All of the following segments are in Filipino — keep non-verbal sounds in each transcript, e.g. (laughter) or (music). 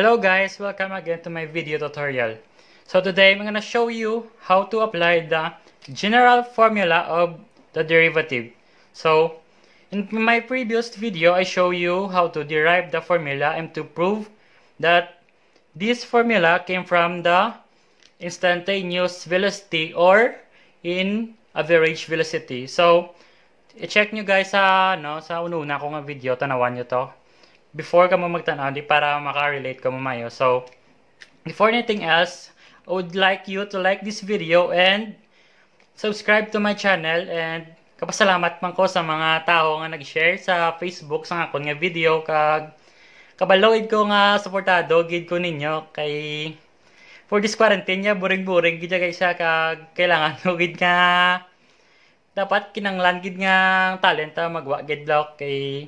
Hello guys, welcome again to my video tutorial. So today I'm to show you how to apply the general formula of the derivative. So in my previous video I show you how to derive the formula and to prove that this formula came from the instantaneous velocity or in average velocity. So i-check nyo guys sa, no, sa ununa ko nga video, tanawan nyo to. Before ka mo magtanaw, di para makarelate ka mamayo. So, before anything else, I would like you to like this video and subscribe to my channel and kapasalamat man ko sa mga tao nga nag-share sa Facebook sa akon nga video kag kabaloid ko nga suportado gid ko ninyo kay for this quarantine ya buring-buring gid guys siya kag kailangan mo gid nga dapat kinanglan gid nga talent magwa gid block kay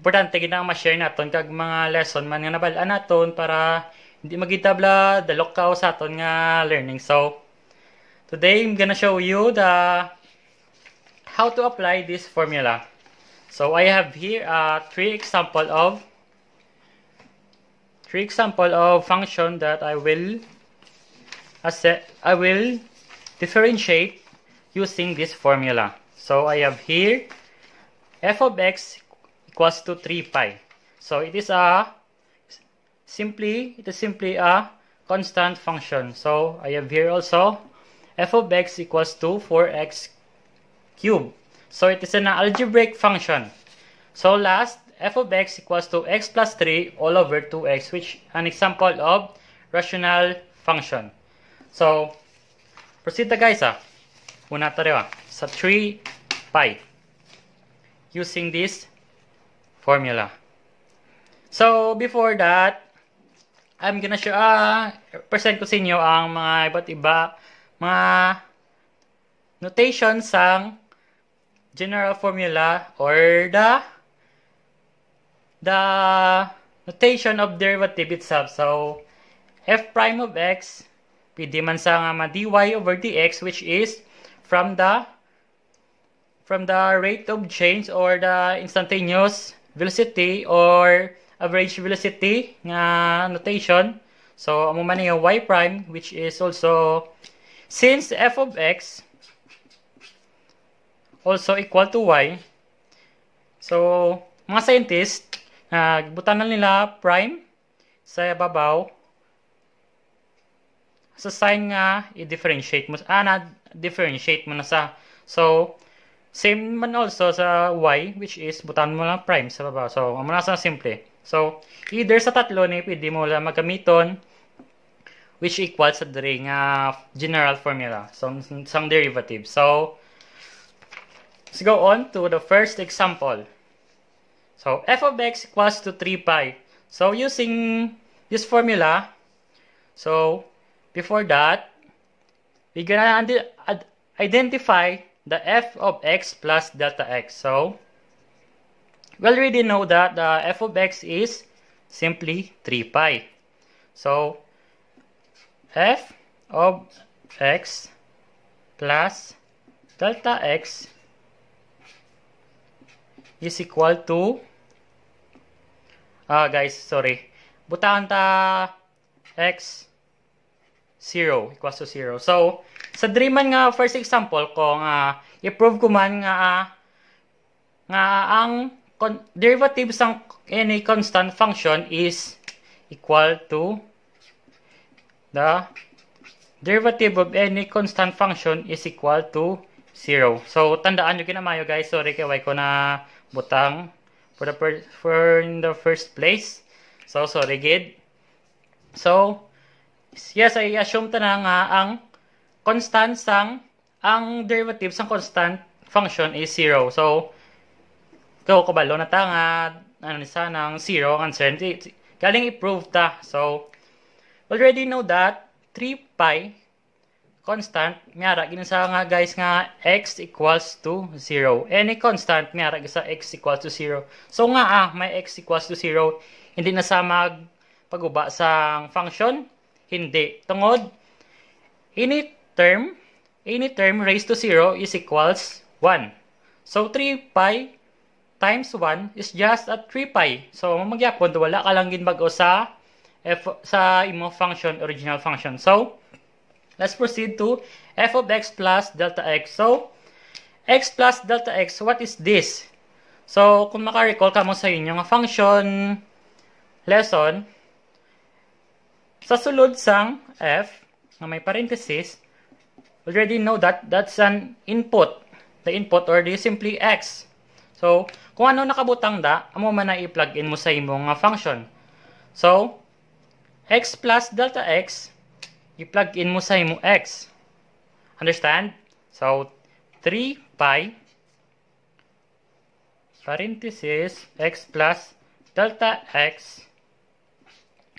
importante gid nga ma-share naton kag mga lesson man nga nabal-an naton para hindi magitabla dalok ka sa aton nga learning so today I'm gonna show you the how to apply this formula. So I have here uh, three example of three example of function that I will I will differentiate using this formula. So I have here f of x equals to 3 pi. So it is a simply it is simply a constant function. So I have here also f of x equals to 4x cube. So it is an algebraic function. So last, f of x equals to x plus 3 all over 2x, which an example of rational function. So, proceed na guys ah. Una tayo ah. Sa 3 pi. Using this formula. So, before that, I'm gonna show, uh, present ko sa inyo ang mga iba't iba, mga notation sang general formula or the the notation of derivative itself. So, f prime of x, pwede man sa nga ma dy over dx which is from the from the rate of change or the instantaneous velocity or average velocity nga notation. So, amo man yung y prime which is also since f of x also equal to y. So, mga scientist, nagbutanan uh, nila prime sa babaw sa sign nga i-differentiate mo ah na differentiate mo na sa so same man also sa y which is butan mo lang prime sa babaw so amo na sa simple so either sa tatlo ni pwede mo lang magamiton which equals sa diri nga general formula so sang derivative so Let's go on to the first example. So, f of x equals to 3 pi. So, using this formula, so, before that, we're gonna identify the f of x plus delta x. So, we already know that the f of x is simply 3 pi. So, f of x plus delta x is equal to ah guys sorry butahan ta x 0 equals to 0 so sa dreaman nga first example ko nga i-prove ko man nga nga ang derivative sang any constant function is equal to the derivative of any constant function is equal to 0. So, tandaan nyo kinamayo guys. Sorry kay ko na butang for the per for in the first place. So sorry gid. So yes I assume ta na nga ang constant sang ang derivative sang constant function is 0. So ko kabalo na ta nga ano ni sana ang 0 ang uncertainty. Galing i-prove ta. So already know that 3 pi constant, miyara ginasa nga guys nga x equals to 0. Any constant, miyara sa x equals to 0. So nga ah, may x equals to 0, hindi na sa mag paguba sa function? Hindi. Tungod, any term, any term raised to 0 is equals 1. So 3 pi times 1 is just at 3 pi. So magyapon, wala ka lang ginbago sa f sa imo function, original function. So, let's proceed to f of x plus delta x. So, x plus delta x, what is this? So, kung makarecall ka mo sa inyong function lesson, sa sulod sang f, na may parenthesis, already know that that's an input. The input or the simply x. So, kung ano nakabutang da, amo man na i-plug in mo sa imong function. So, x plus delta x, i-plug in mo sa imong x. Understand? So, 3 pi parenthesis x plus delta x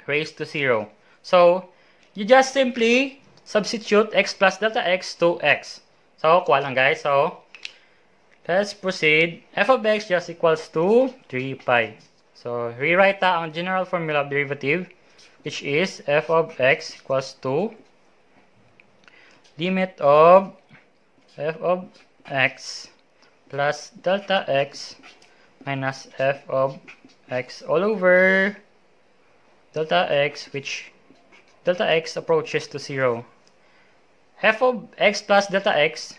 raised to 0. So, you just simply substitute x plus delta x to x. So, kuha lang guys. So, let's proceed. f of x just equals to 3 pi. So, rewrite ta ang general formula of derivative which is f of x equals to limit of f of x plus delta x minus f of x all over delta x which delta x approaches to 0. f of x plus delta x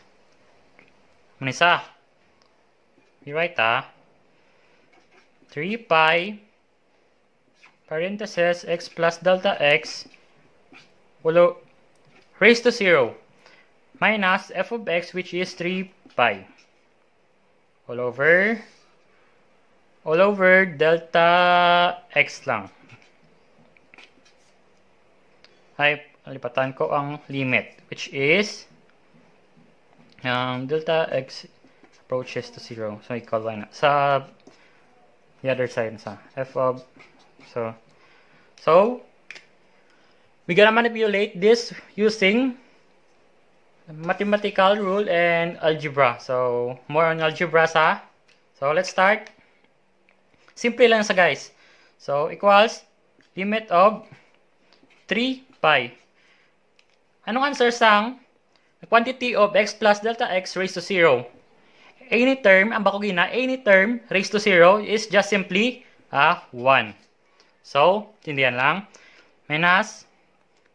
manisa rewrite ah. 3 pi parenthesis x plus delta x will raised to 0 minus f of x which is 3 pi. All over all over delta x lang ay lipatan ko ang limit which is um, delta x approaches to 0 so equal 1 sa the other side sa f of so so we gonna manipulate this using mathematical rule and algebra. So more on algebra sa so let's start. Simple lang sa guys. So equals limit of 3 pi. Anong answer sang quantity of x plus delta x raised to 0? Any term, ang bako gina, any term raised to 0 is just simply uh, 1. So, tindihan lang. Minus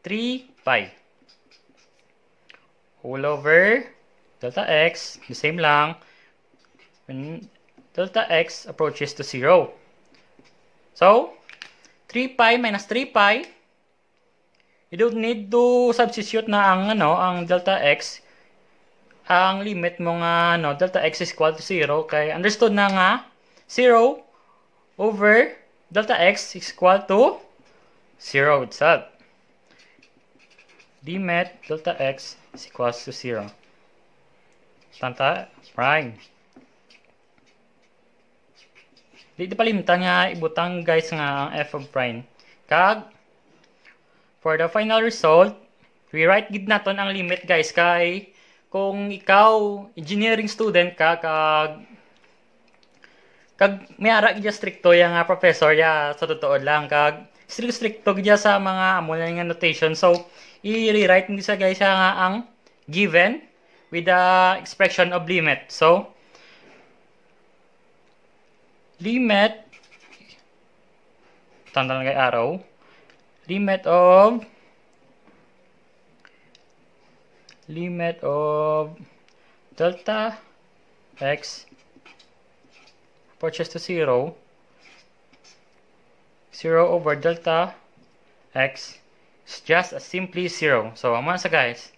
3 pi. All over delta x, the same lang. When delta x approaches to 0. So, 3 pi minus 3 pi You don't need to substitute na ang ano, ang delta x ang limit mo nga ano, delta x is equal to 0 kay understood na nga 0 over delta x is equal to 0 itself. Limit delta x is equal to 0. Tanta prime. Di di palimtan nga ibutang guys nga ang f of prime. Kag For the final result, rewrite gid naton ang limit guys. Kay kung ikaw engineering student ka kag kag may ara gid stricto ya nga professor ya sa totoo lang. Kag strict stricto gid sa mga amo nga notation. So i-rewrite nila sa guys nga ang given with the expression of limit. So limit tanda lang kay arrow limit of limit of delta x approaches to 0 0 over delta x is just a simply 0 so I'm sa guys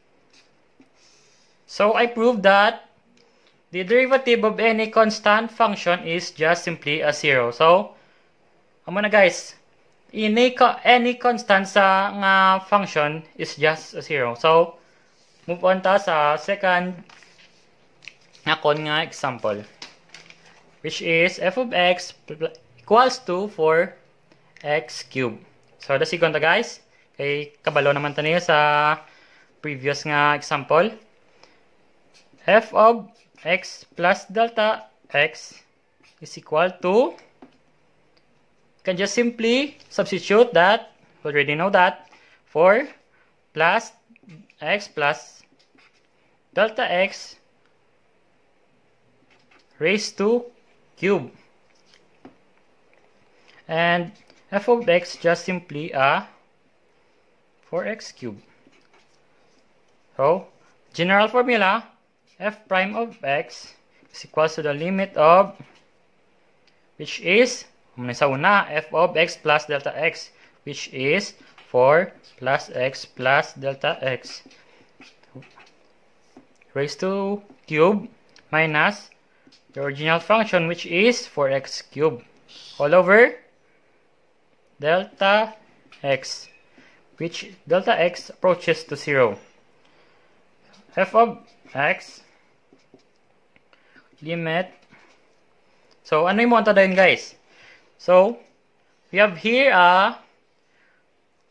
so I proved that the derivative of any constant function is just simply a 0 so I'm na guys any, any constant sa nga function is just a zero. So, move on ta sa second akon nga example. Which is f of x equals to 4x cubed. So, second ta guys. Kay kabalo naman ta niya sa previous nga example. f of x plus delta x is equal to can just simply substitute that, already know that, 4 plus x plus delta x raised to cube. And f of x just simply a 4x cube. So, general formula, f prime of x is equal to the limit of, which is, sa una, f of x plus delta x, which is 4 plus x plus delta x. Raised to cube minus the original function which is 4x cubed all over delta x which delta x approaches to 0 f of x limit. So ano yung monta doon guys so we have here a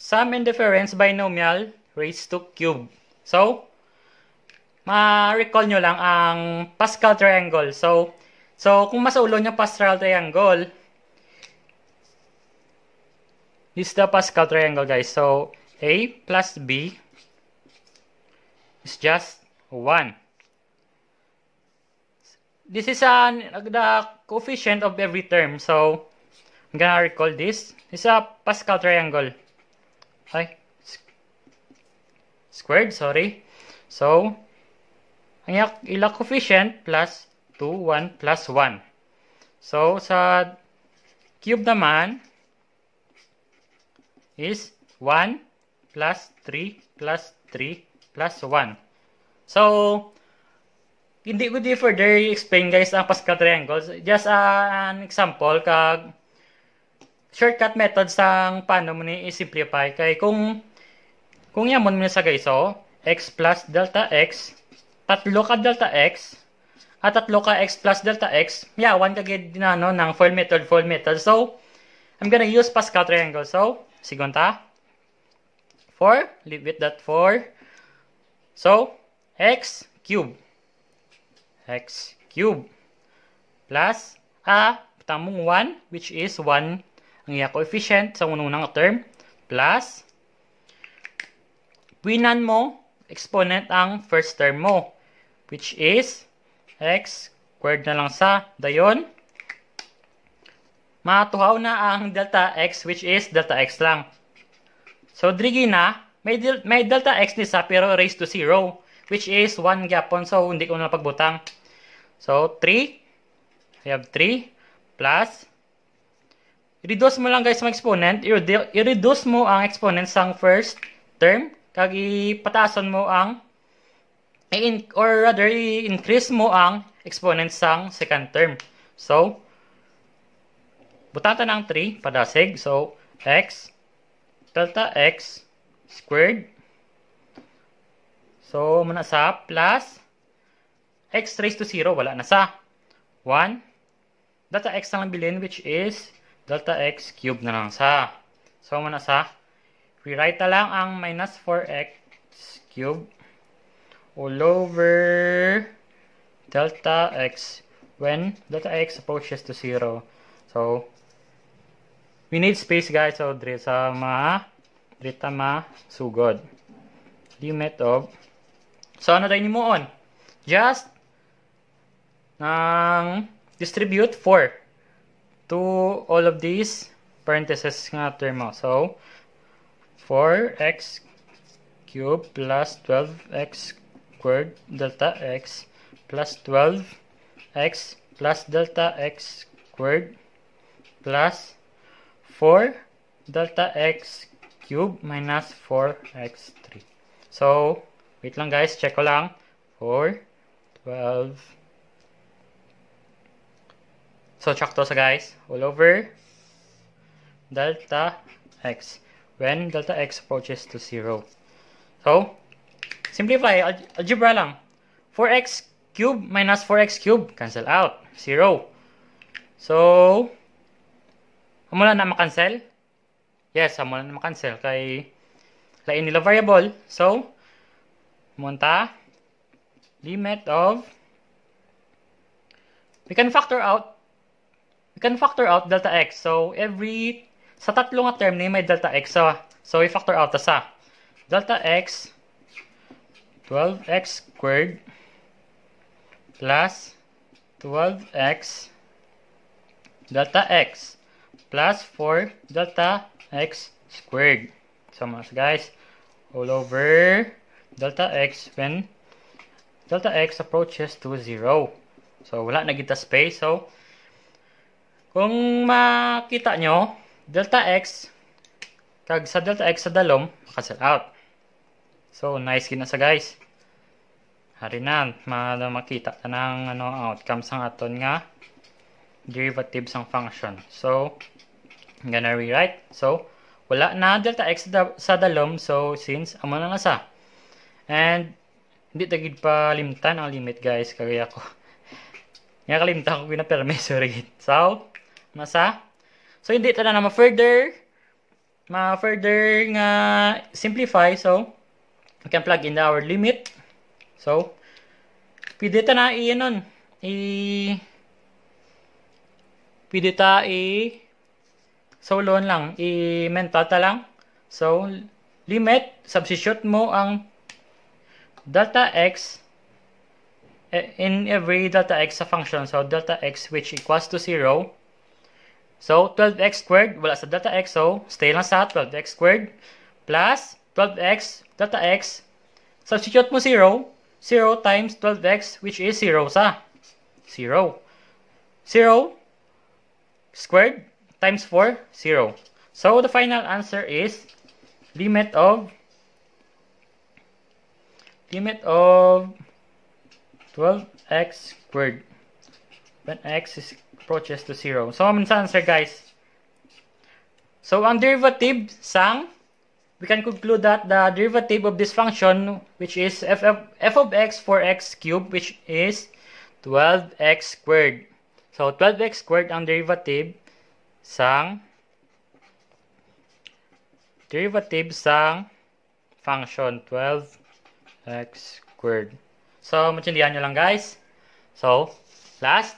sum and difference binomial raised to cube so ma-recall nyo lang ang Pascal triangle. So, so kung masaulo nyo Pascal triangle, this is the Pascal triangle guys. So, A plus B is just 1. This is an, the coefficient of every term. So, I'm gonna recall this. Is a Pascal triangle. Okay. Squared, sorry. So, ang ila coefficient plus 2, 1 plus 1. So, sa cube naman is 1 plus 3 plus 3 plus 1. So, hindi ko di further explain guys ang Pascal triangles. Just uh, an example kag shortcut method sang paano mo ni i-simplify kay kung kung yamon mo sa guys so x plus delta x tatlo ka delta x, at tatlo ka x plus delta x, yawan ka gid dinano ng foil method, foil method. So, I'm gonna use Pascal triangle. So, sigunta. 4, leave it that 4. So, x cube. x cube. Plus, a, tamong 1, which is 1 ang iya coefficient sa unang term. Plus, winan mo, exponent ang first term mo which is x squared na lang sa dayon. Matuhaw na ang delta x which is delta x lang. So, drigi na, may, del may delta x ni sa pero raised to 0 which is 1 gyapon so hindi ko na pagbutang. So, 3, I have 3 plus i-reduce mo lang guys ang exponent, i-reduce mo ang exponent sang first term, kag ipatason mo ang or rather, i-increase mo ang exponent sang second term. So, butata ng 3, padasig. So, x, delta x squared. So, muna sa plus x raised to 0, wala na sa 1. Delta x lang bilhin, which is delta x cubed na lang sa. So, muna sa, rewrite na lang ang minus 4x cubed all over delta x when delta x approaches to 0. So, we need space guys. So, dre sa ma, drita ma, sugod. Limit of, so ano tayo ni mo on? Just, nang distribute 4 to all of these parentheses nga term mo. So, 4x cube plus 12x squared delta x plus 12x plus delta x squared plus 4 delta x cube minus 4x3. So, wait lang guys, check ko lang. 4, 12. So, check to sa guys. All over delta x when delta x approaches to 0. So, Simplify, algebra lang. 4x cube minus 4x cube, cancel out. 0. So, amula na makancel? Yes, amula na makancel. Kay, lain nila variable. So, munta, limit of, we can factor out, we can factor out delta x. So, every, sa tatlong term na may delta x. So, so we factor out sa delta x 12x squared plus 12x delta x plus 4 delta x squared. So mas guys, all over delta x when delta x approaches to 0. So wala na kita space. So kung makita nyo, delta x kag sa delta x sa dalom, makasel out. So nice gina sa guys. Hari na, makita ta ng ano, outcome sang aton nga derivative sang function. So, I'm gonna rewrite. So, wala na delta x sa dalom. So, since amo na nga sa. And, hindi tagid pa limtan ang limit guys. Kagaya ko. (laughs) Nga kalimtan ko ginaperme. Sorry. So, nasa. So, hindi ta na ma-further ma-further nga simplify. So, we can plug in our limit. So, pwede ta na i nun, i pwede ta i solon lang, i mental ta lang. So, limit, substitute mo ang delta x eh, in every delta x sa function. So, delta x which equals to 0. So, 12x squared, wala sa delta x. So, stay lang sa 12x squared plus 12x, delta x. Substitute mo 0. 0 times 12x which is 0 sa 0. 0 squared times 4, 0. So the final answer is limit of limit of 12x squared when x is approaches to 0. So, ang answer guys. So, ang derivative sang we can conclude that the derivative of this function, which is f of, f of x for x cubed, which is 12x squared. So, 12x squared ang derivative sang derivative sang function 12x squared. So, matsindihan nyo lang guys. So, last.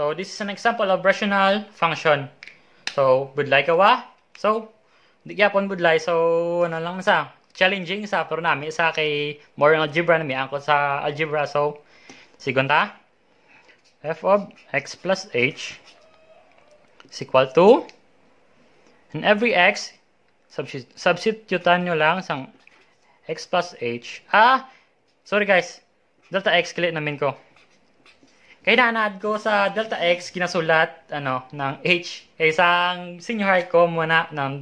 So, this is an example of rational function. So, budlay ka wa? So, di gyapon budlay. So, ano lang sa challenging sa pero nami sa kay more algebra nami ako sa algebra. So, sigon f of x plus h is equal to and every x substitutan nyo lang sang x plus h. Ah, sorry guys. Delta x kilit namin ko. Kaya naanad ko sa delta x, kinasulat ano, ng h. Kaya isang senior high ko muna ng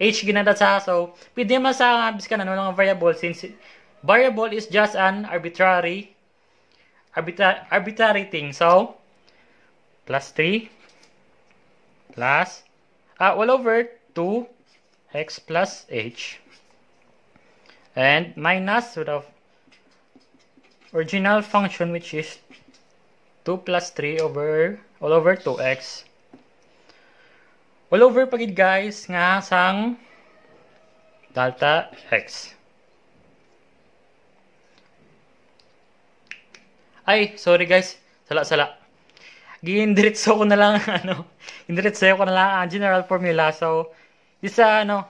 h ginada sa. So, pwede mo sa biskan ano lang variable since variable is just an arbitrary arbitra arbitrary thing. So, plus 3 plus uh, all over 2 x plus h and minus with the original function which is 2 plus 3 over all over 2x. All over pagid guys nga sang delta x. Ay, sorry guys. Sala-sala. Gindiretso ko na lang (laughs) ano, indiretso ko na lang ang general formula. So, uh, ano,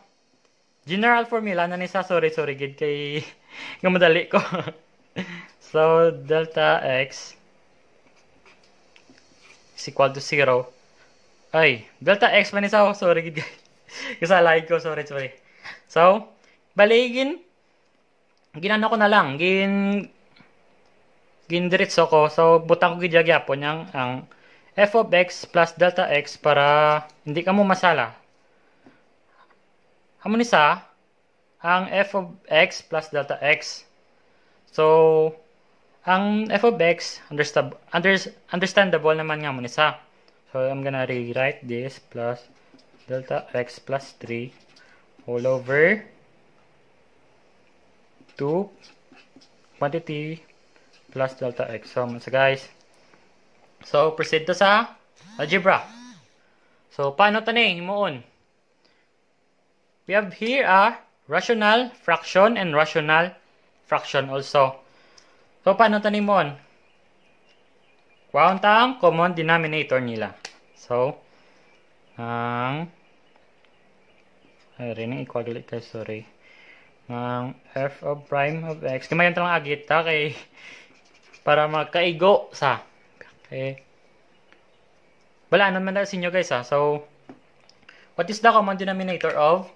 general formula na ni sorry sorry gid kay (laughs) nga madali ko. (laughs) so, delta x is equal to 0. Ay, delta x man isa ako. Sorry, guys. (laughs) Kasalay ko. Sorry, sorry. So, baligin, ginano ko na lang. Gin, gindiritso ko. So, butang ko gidyagya po niyang ang f of x plus delta x para hindi ka mo masala. Hamon isa, ang f of x plus delta x. So, ang f of x, understandable, naman nga muna sa. So, I'm gonna rewrite this plus delta x plus 3 all over 2 quantity plus delta x. So, so guys, so proceed to sa algebra. So, paano tani? Himuon. We have here a rational fraction and rational fraction also. So, paano tanimon? Kuhaan ang common denominator nila. So, ang ay, rin equal ulit tayo, sorry. Ang f of prime of x. Kamayan talang agit ta kay para magkaigo sa. Okay. balaan naman na sa inyo guys ha. So, what is the common denominator of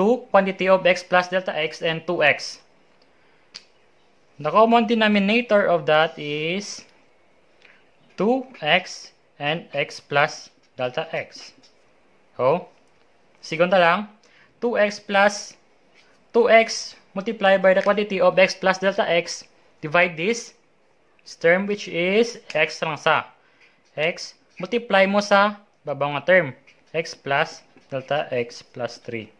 2 quantity of x plus delta x and 2x? The common denominator of that is 2x and x plus delta x. So, sigunta lang, 2x plus 2x multiplied by the quantity of x plus delta x, divide this term which is x lang sa x, multiply mo sa babang term, x plus delta x plus 3.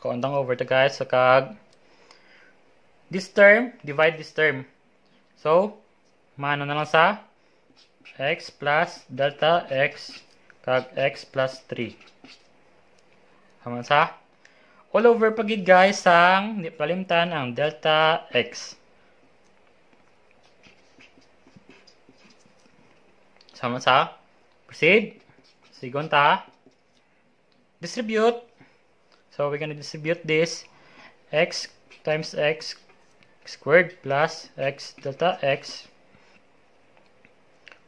Kaundang over to guys, so kag this term, divide this term. So, mano na lang sa x plus delta x kag x plus 3. Tama sa? All over pagid guys ang palimtan ang delta x. Sama sa? Proceed. Sigon ta. Distribute. So we're gonna distribute this x times x squared plus x delta x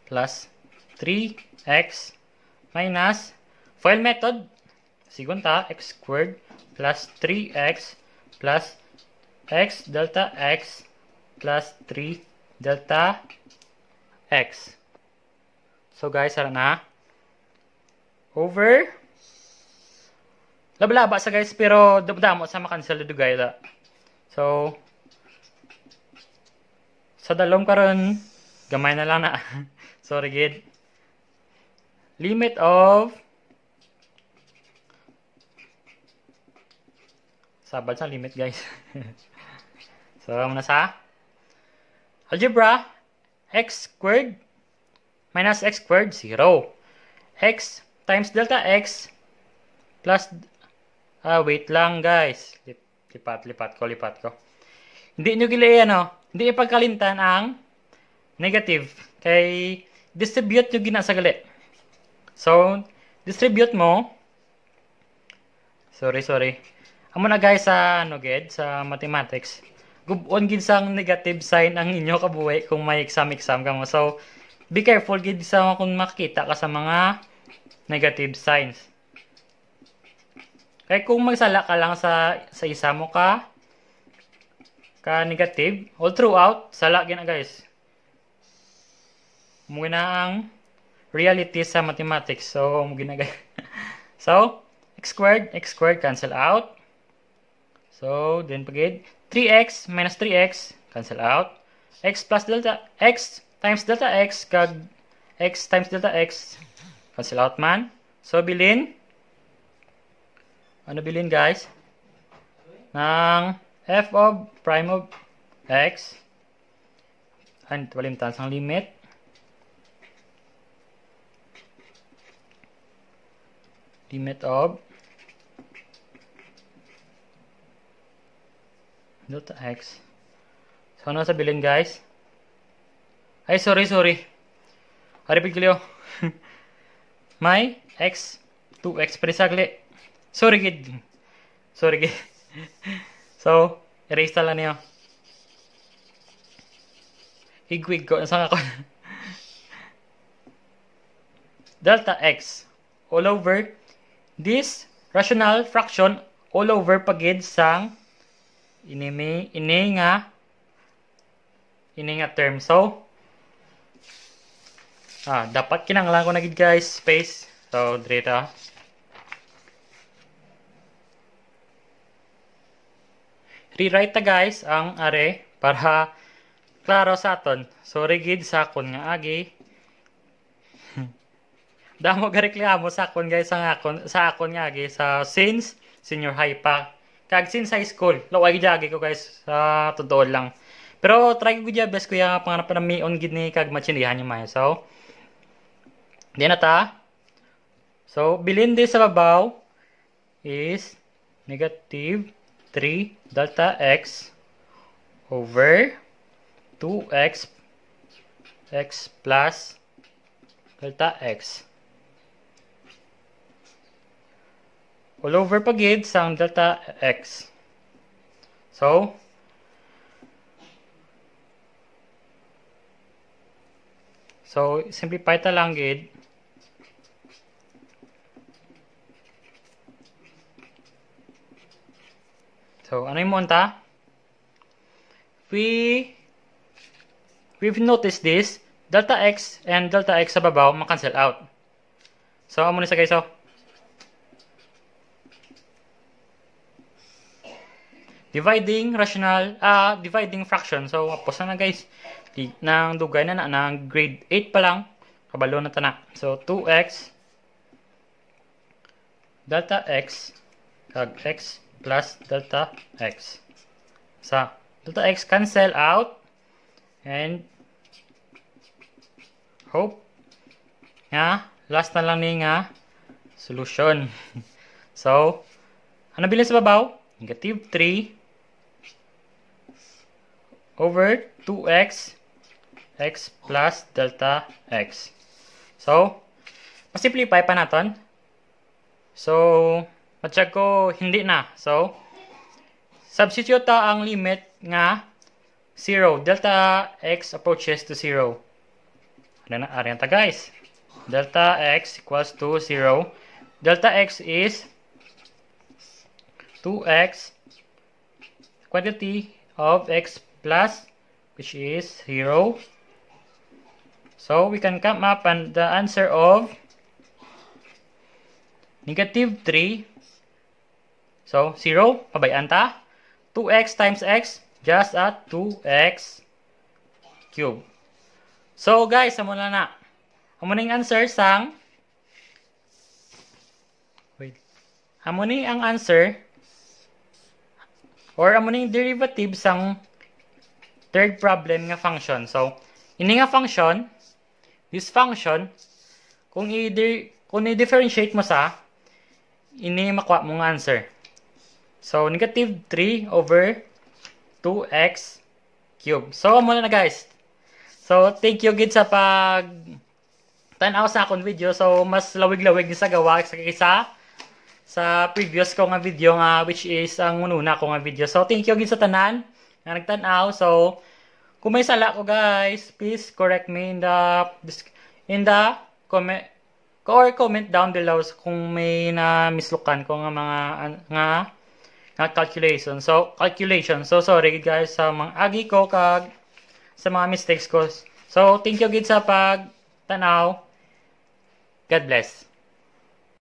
plus 3x minus FOIL method. Sigon ta, x squared plus 3x plus x delta x plus 3 delta x. So guys, ara na. Over. Labalaba sa guys, pero damo sa makancel do guys. So, sa dalom karon gamay na lang na. (laughs) Sorry, gid. Limit of Sabad sa limit, guys. (laughs) so, muna sa algebra x squared minus x squared 0. x times delta x plus ah wait lang guys. Lipat lipat ko lipat ko. Hindi niyo gili ano, hindi ipagkalintan ang negative kay distribute nyo gina sa. So, distribute mo Sorry, sorry. Amo na guys sa ano gid sa mathematics. Gubon gid sang negative sign ang inyo kabuhi kung may exam exam ka mo. So be careful gid sa kung makita ka sa mga negative signs. Kaya kung magsala ka lang sa sa isa mo ka ka negative all throughout sala gina guys. Muna ang reality sa mathematics. So, muna guys. (laughs) so, x squared, x squared cancel out. So, then pagid, 3x minus 3x, cancel out. x plus delta x times delta x kag x times delta x, cancel out man. So, bilin, ano bilin guys? Ng f of prime of x, and walimtan sang limit, limit of delta x. So, ano sabihin guys? Ay, sorry, sorry. Haripid ko (laughs) May x, 2x precisely. Sorry, kid. Sorry, kid. so, erase lang niyo. Higwig ko. Nasaan ako? delta x all over this rational fraction all over pagid sang inimi ini nga ini nga term so ah dapat kinanglan ko na gid guys space so dito rewrite ta guys ang are para klaro sa aton so rigid sa akon nga agi (laughs) damo ga reklamo sa akon guys sa akon sa akon nga agi sa since senior high pa Kag since high school, laway gyagi ko guys sa totoo lang. Pero try ko gyud best kuya pangarap na mion gid ni kag machindihan ni mayo. So, di na ta. So, bilin di sa babaw is negative 3 delta x over 2x x plus delta x. all over pagid sang delta x. So, So, simplify ta lang gid. So, ano yung monta? We we've noticed this, delta x and delta x sa babaw makancel out. So, amo ni sa guys, so. Dividing rational, ah, uh, dividing fraction. So, apos na, na guys. Nang dugay na na, nang grade 8 pa lang. Kabalo na tana. So, 2x delta x kag x plus delta x. Sa delta x cancel out and hope nga last na lang ni nga solution. (laughs) so, ano bilhin sa babaw? Negative 3 over 2x x plus delta x. So, masimplify pa naton. So, Matsyag ko, hindi na. So, substitute ta ang limit nga 0. Delta x approaches to 0. Ano na, ariyan ta guys. Delta x equals to 0. Delta x is 2x quantity of x plus which is 0. So, we can come up and the answer of negative 3 So, 0, pabayaan ta. 2x times x, just at 2x cube. So, guys, amo na na. Amo na answer sang Wait. Amo ni ang answer or amo ni derivative sang third problem nga function. So, ini nga function, this function, kung i kung i-differentiate mo sa, ini makuha mo nga answer. So, negative 3 over 2x cube. So, muna na guys. So, thank you gid sa pag tanaw sa akong video. So, mas lawig-lawig sa gawa sa sa previous ko nga video nga which is ang ununa ko nga video. So, thank you gid sa tanan nga nagtanaw. So, kung may sala ko guys, please correct me in the in the comment or comment down below kung may na mislukan ko nga mga nga not calculation. So, calculation. So, sorry guys sa mga agi ko kag sa mga mistakes ko. So, thank you gid sa pag tanaw. God bless.